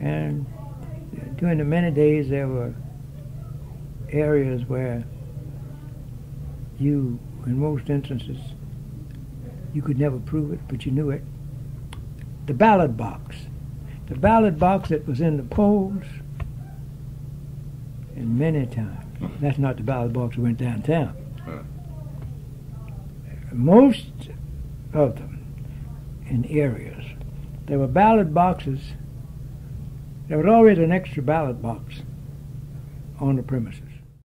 And during the many days, there were areas where you, in most instances, you could never prove it, but you knew it. The ballot box. The ballot box that was in the polls, and many times, that's not the ballot box that went downtown. Most of them in areas, there were ballot boxes. There was always an extra ballot box on the premises.